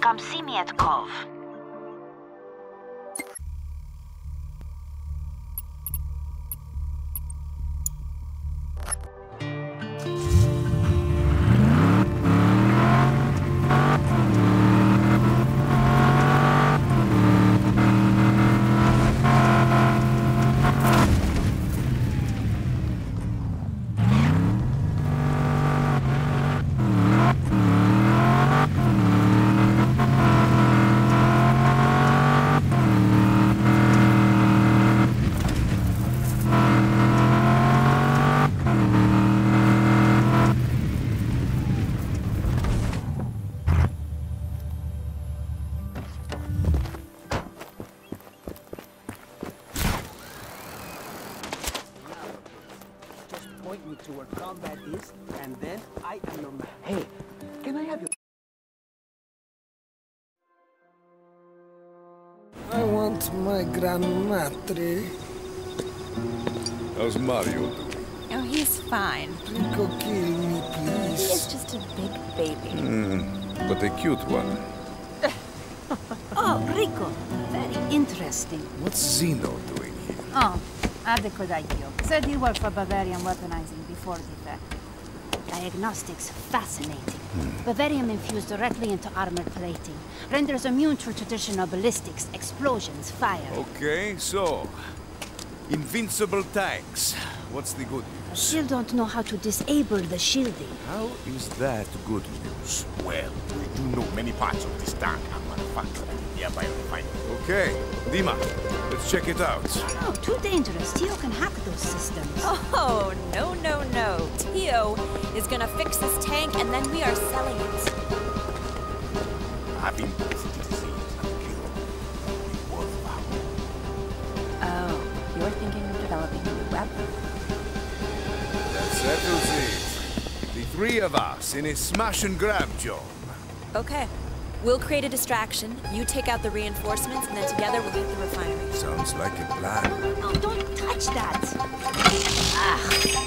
Come see me at Cove. Want my grandmatre. How's Mario doing? Oh, he's fine. Rico, kill me, He is please. just a big baby. Mm, but a cute one. Oh, Rico. Very interesting. What's Zeno doing here? Oh, adequate IQ. Said he worked for Bavarium Weaponizing before the fact. Diagnostics fascinating. Bavarium infused directly into armor plating. Renders immune to traditional ballistics, explosions, fire. Okay, so. Invincible tanks. What's the good news? Still don't know how to disable the shielding. How is that good news? Well, we do know many parts of this tank are manufactured at a nearby. Okay, Dimah, let's check it out. Oh, too dangerous. Teo can hack those systems. Oh, no, no, no. Teo is gonna fix this tank and then we are selling it. Having both citizens and killed will be worthwhile. Oh, you're thinking of developing a new weapon? That settles it. The three of us in a smash and grab job. Okay. We'll create a distraction, you take out the reinforcements, and then together we'll hit the refinery. Sounds like a plan. No, don't touch that. Have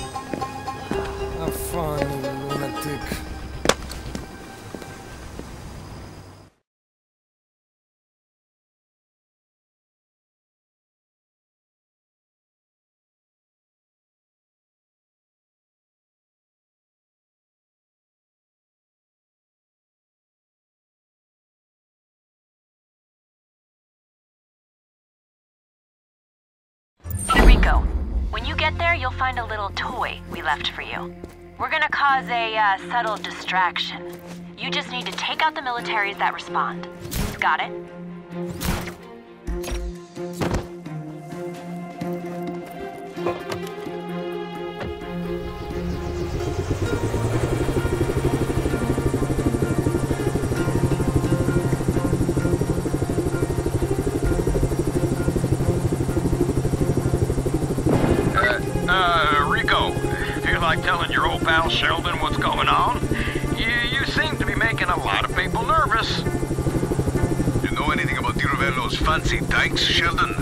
When you get there, you'll find a little toy we left for you. We're gonna cause a uh, subtle distraction. You just need to take out the militaries that respond. Got it? Like telling your old pal Sheldon what's going on? You, you seem to be making a lot of people nervous. You know anything about Di Ravello's fancy tanks, Sheldon?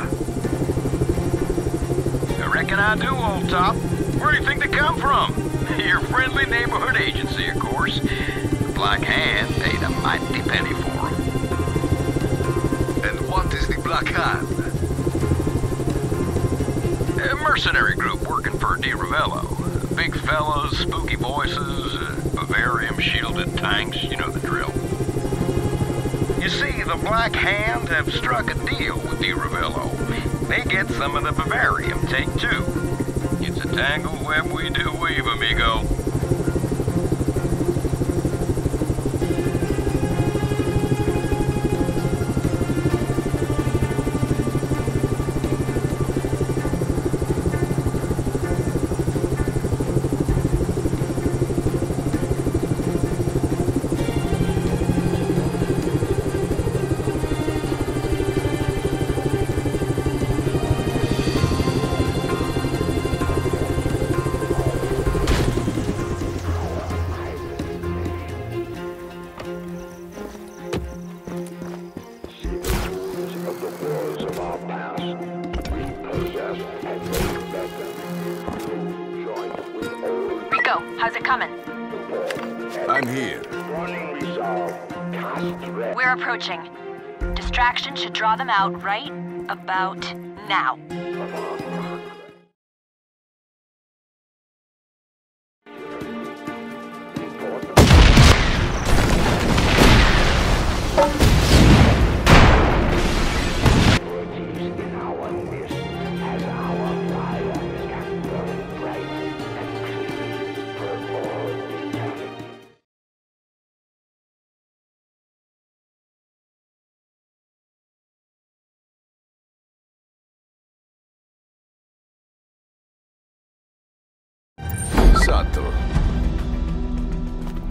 I reckon I do, old top. Where do you think they come from? Your friendly neighborhood agency, of course. The Black Hand paid a mighty penny for 'em. And what is the Black Hand? A mercenary group working for Di Ravello. Big fellas, spooky voices, uh, Bavarium shielded tanks, you know the drill. You see, the Black Hand have struck a deal with Di Ravello. They get some of the Bavarium, take two. It's a tangled web we do weave, amigo. How's it coming? I'm here. We're approaching. Distraction should draw them out right about now.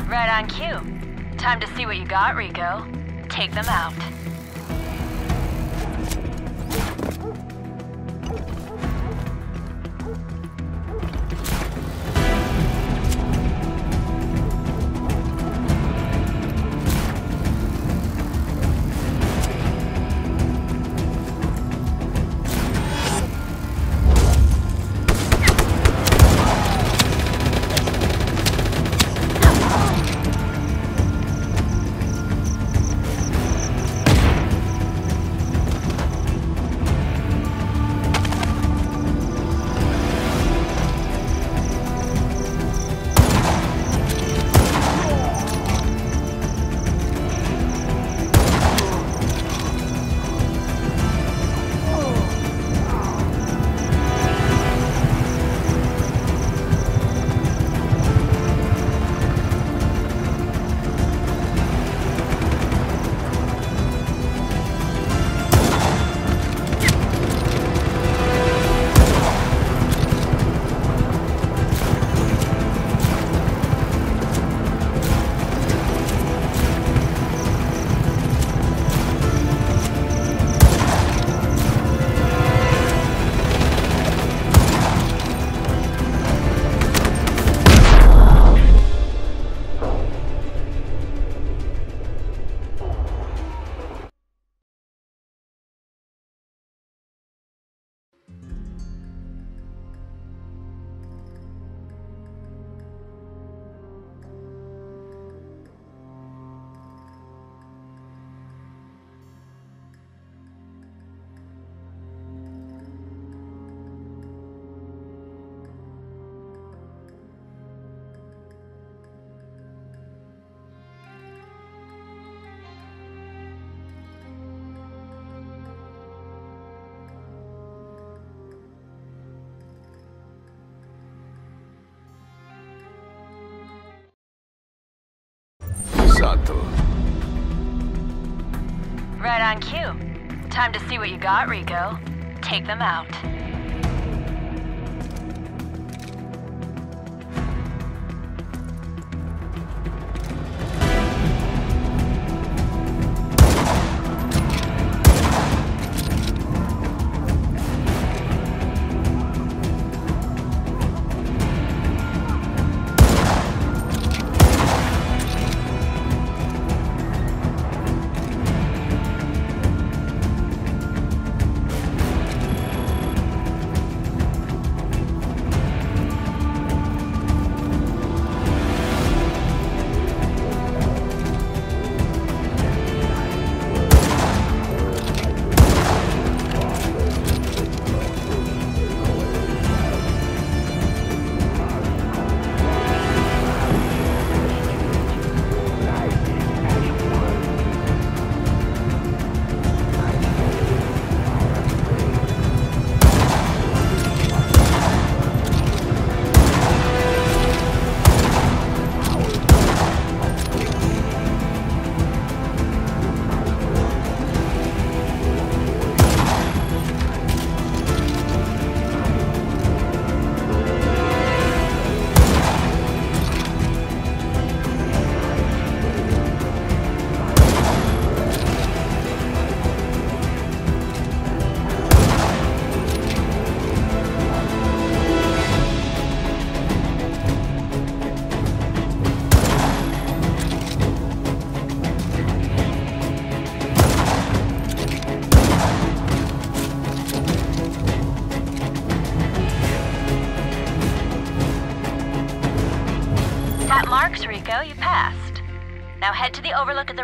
Right on cue. Time to see what you got, Rico. Take them out. Right on cue. Time to see what you got, Rico. Take them out.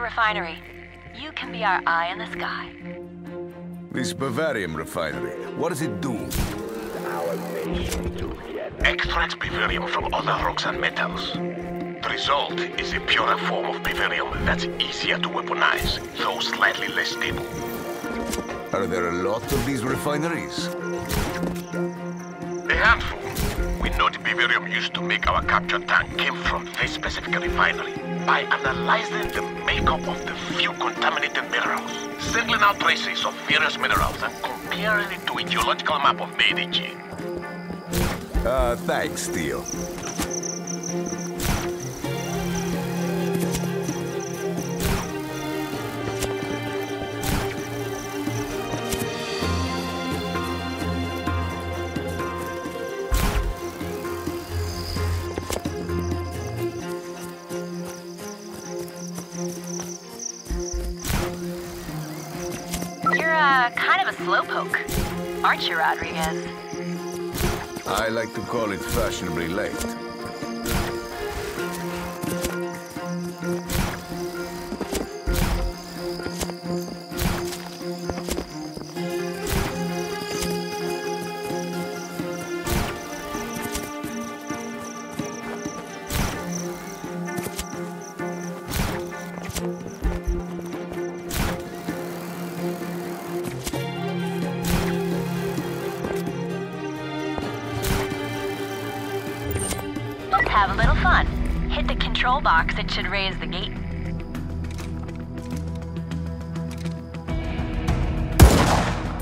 Refinery. You can be our eye in the sky. This Bavarium refinery, what does it do? Extracts bavarium from other rocks and metals. The result is a purer form of bavarium that's easier to weaponize, though slightly less stable. Are there a lot of these refineries? A handful. We know the bavarium used to make our capture tank came from this specific refinery. By analyzing the makeup of the few contaminated minerals, singling out traces of various minerals and comparing it to a geological map of Medici. Uh, thanks, Steele. Of a slowpoke, aren't you, Rodriguez? I like to call it fashionably late. Fun. Hit the control box, it should raise the gate.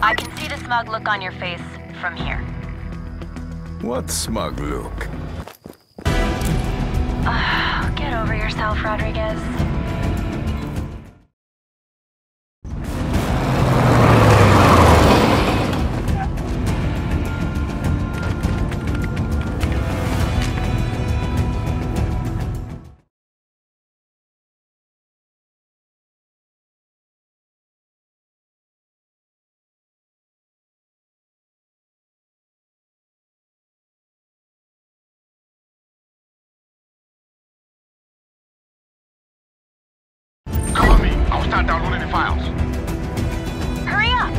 I can see the smug look on your face from here. What smug look? Get over yourself, Rodriguez. Start downloading the files. Hurry up!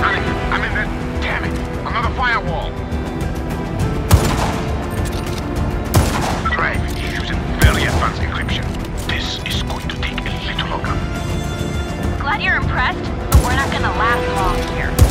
Panic. I'm in there. Damn it. Another firewall. Drive is using very advanced encryption. This is going to take a little longer. Glad you're impressed, but we're not gonna last long here.